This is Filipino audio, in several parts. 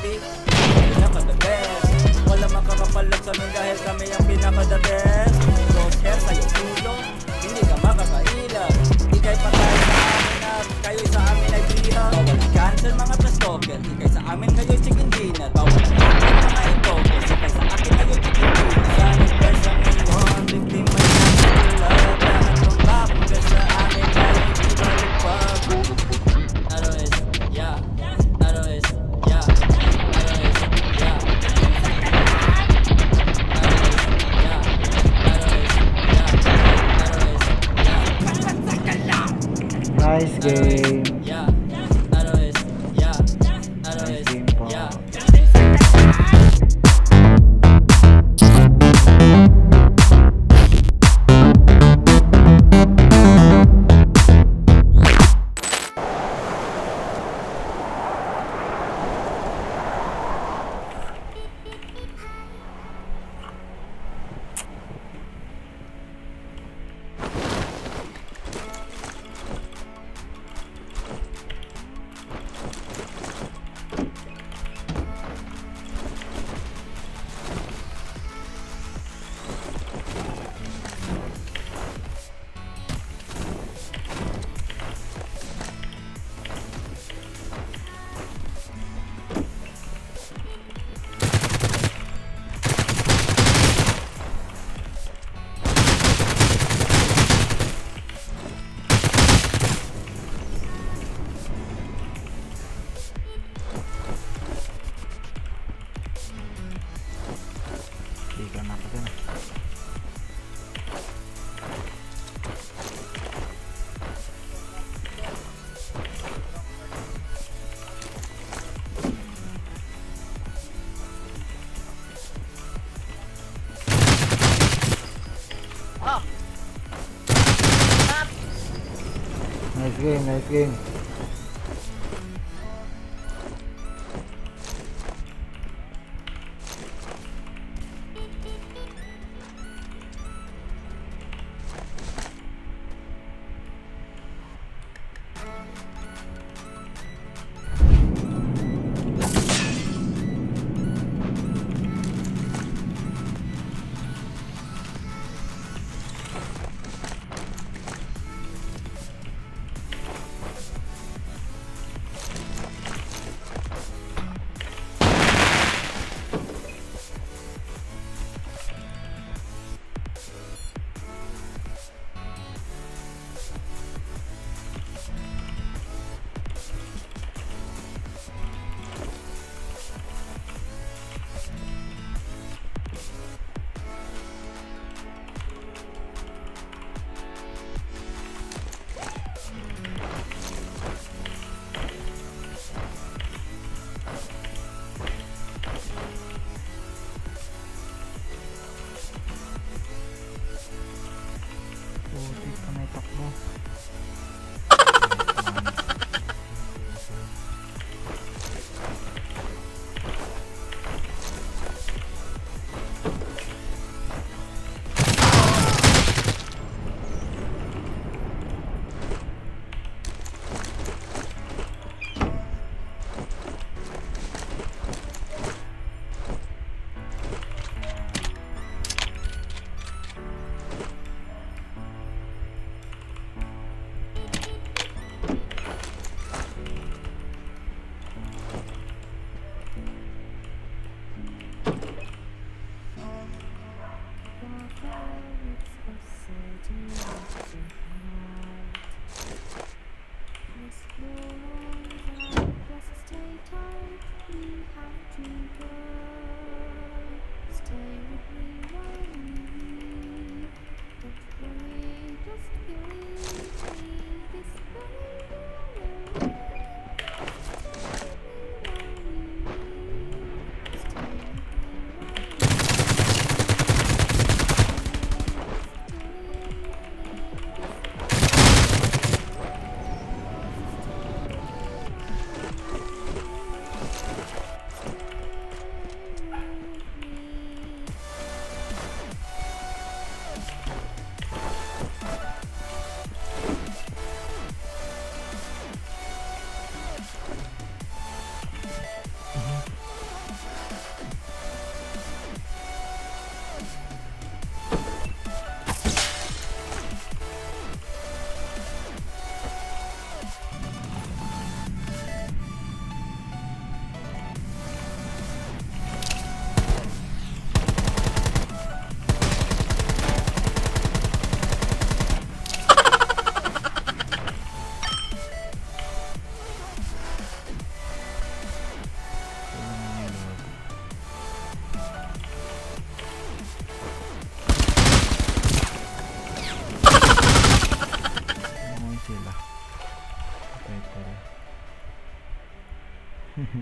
di Pinaka the best Wala makakapalag sa amin dahil kami ang pinaka the best Don't care sa Hindi ka makakailag Ikay patay sa amin at kayo sa amin ay bihag Bawal cancel mga pastalker Ikay sa amin kayo chicken dinner Bawal cancel Nice game, nice game. Sayang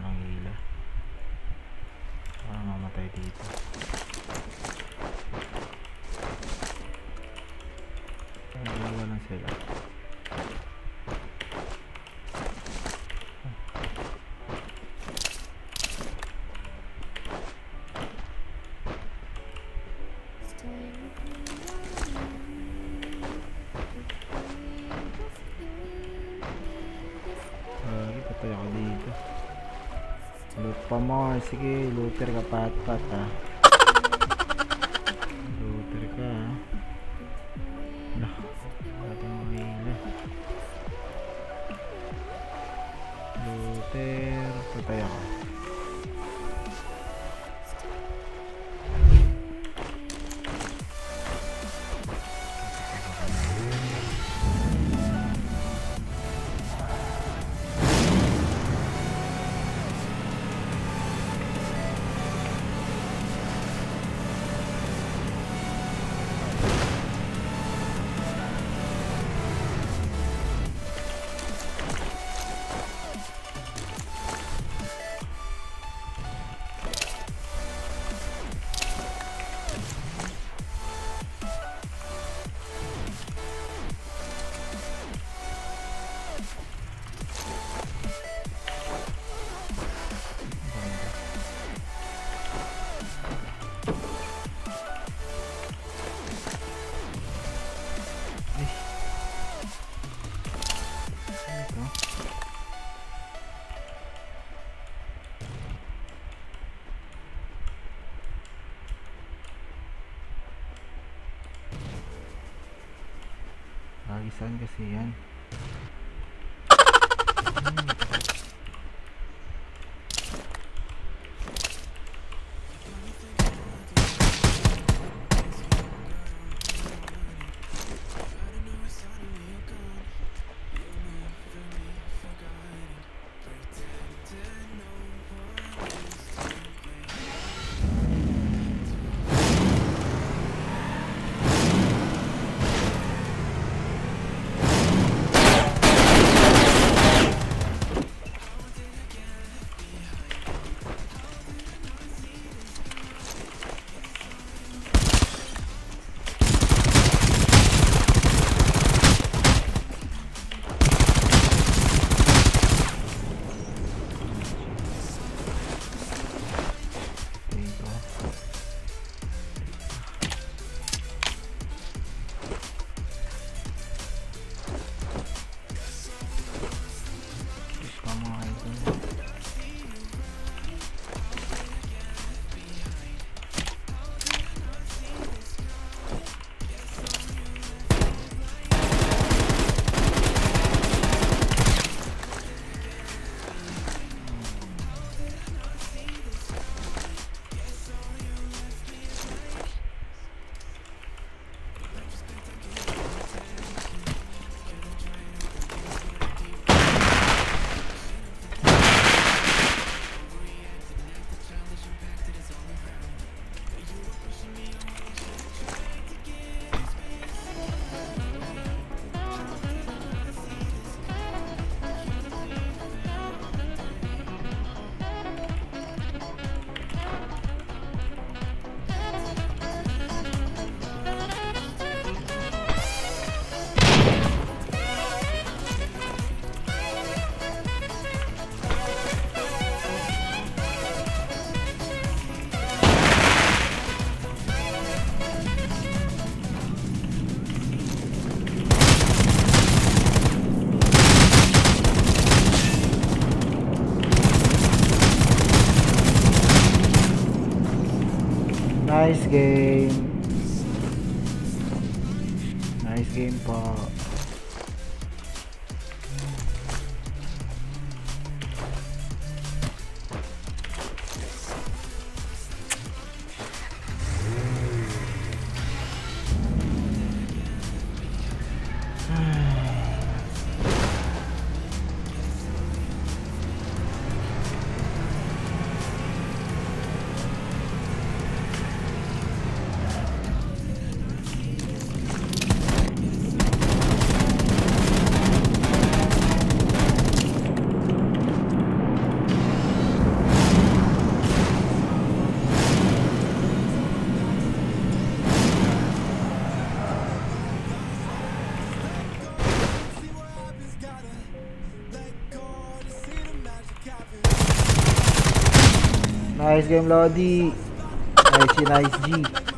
lang hila. Parang mamatay dito. Ay, dalawa lang sila. Loot pa more. Sige, looter ka pat-pat ha. Looter ka ha. Lah, natin mo hila. Looter. Patay ako. Saan kasi yan? Nice game. Nice game po. Nice game, Lodi. Nice nice G.